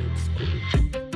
It's cool.